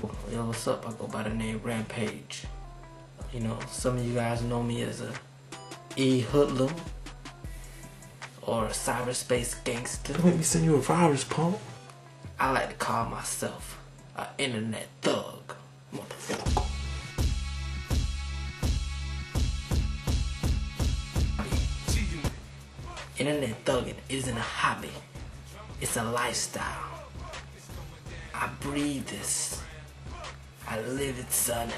what's up? I go by the name Rampage. You know, some of you guys know me as a E hoodlum or a cyberspace gangster. Don't make me send you a virus, punk. I like to call myself an internet thug. Motherfucker. Internet thugging isn't a hobby. It's a lifestyle. I breathe this. I live it, son.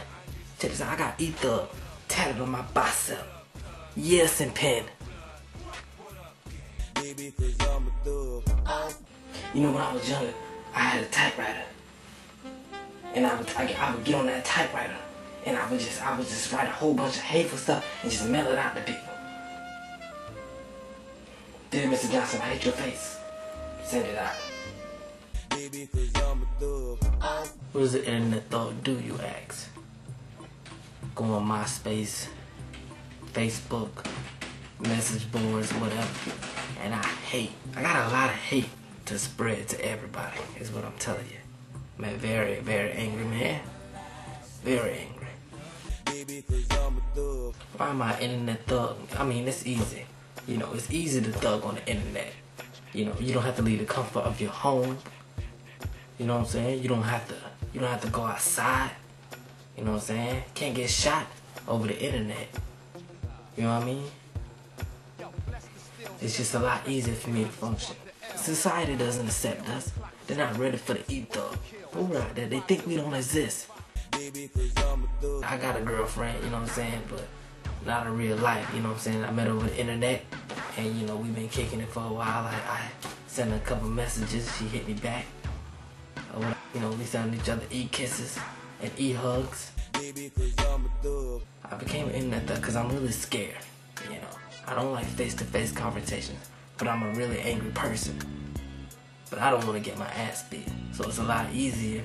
Check this out. I got ether tatted on my bicep. Yes, and pen. You know, when I was younger, I had a typewriter, and I would, I, I would get on that typewriter, and I would just, I would just write a whole bunch of hateful stuff and just mail it out to people. Dear Mr. Johnson, I hate your face. Send it out. What does the internet thug do, you ask? Go on MySpace, Facebook, message boards, whatever. And I hate, I got a lot of hate to spread to everybody, is what I'm telling you. Man, very, very angry man. Very angry. Why am I internet thug? I mean, it's easy. You know, it's easy to thug on the internet. You know, you don't have to leave the comfort of your home. You know what I'm saying? You don't have to you don't have to go outside. You know what I'm saying? Can't get shot over the internet. You know what I mean? It's just a lot easier for me to function. Society doesn't accept us. They're not ready for the ether. Out there. They think we don't exist. I got a girlfriend, you know what I'm saying, but not in real life, you know what I'm saying? I met her over the internet, and you know, we've been kicking it for a while. I, I sent her a couple messages, she hit me back. Or, you know, we sent each other e-kisses and e-hugs. I became an internet thug because I'm really scared, you know. I don't like face-to-face confrontations, but I'm a really angry person. But I don't want to get my ass beat, so it's a lot easier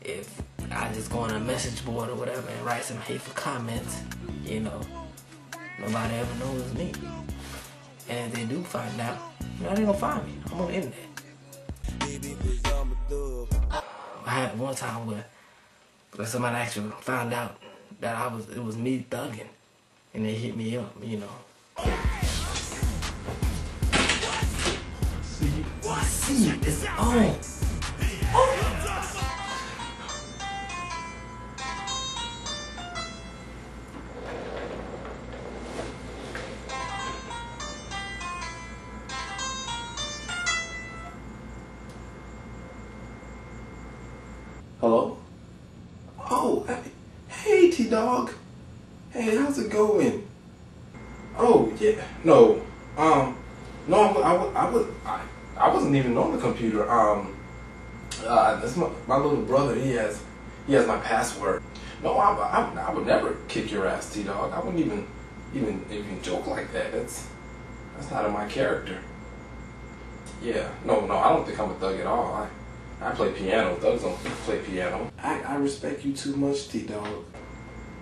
if I just go on a message board or whatever and write some hateful comments, you know, nobody ever knows me. And if they do find out, you know, they gonna find me. I'm on the internet. I had one time where, somebody actually found out that I was it was me thugging, and they hit me up, you know. See, see it's on. Oh, hey, T Dog. Hey, how's it going? Oh, yeah. No, um, no, I, I, I, was, I, I wasn't even on the computer. Um, uh, that's my, my little brother. He has, he has my password. No, I, I, I would never kick your ass, T Dog. I wouldn't even, even, even joke like that. That's, that's not in my character. Yeah, no, no, I don't think I'm a thug at all. I, I play piano. Thugs don't play piano. I, I respect you too much, T Dog.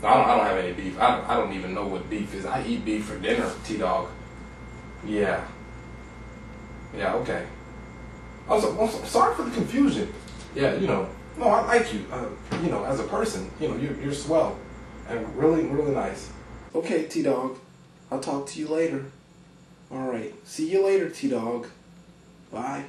No, I don't, I don't have any beef. I don't, I don't even know what beef is. I eat beef for dinner, T Dog. Yeah. Yeah, okay. I'm, so, I'm so, sorry for the confusion. Yeah, you know, no, I like you. Uh, you know, as a person, you know, you're, you're swell and really, really nice. Okay, T Dog. I'll talk to you later. All right. See you later, T Dog. Bye.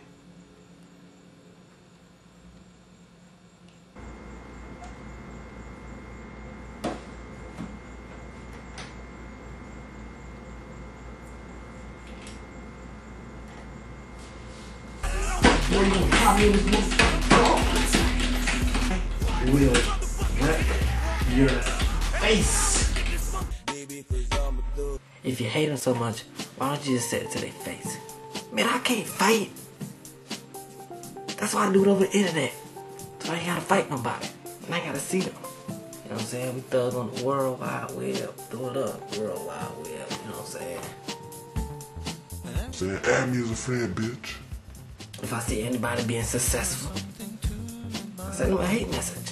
Will wreck your face. If you hate them so much, why don't you just say it to their face? Man, I can't fight. That's why I do it over the internet. So I ain't gotta fight nobody. And I gotta see them. You know what I'm saying? We thug on the World Wide Web. Throw it up, World Wide Web. You know what I'm saying? Saying, add me as a friend, bitch. If I see anybody being successful, I send them a hate message.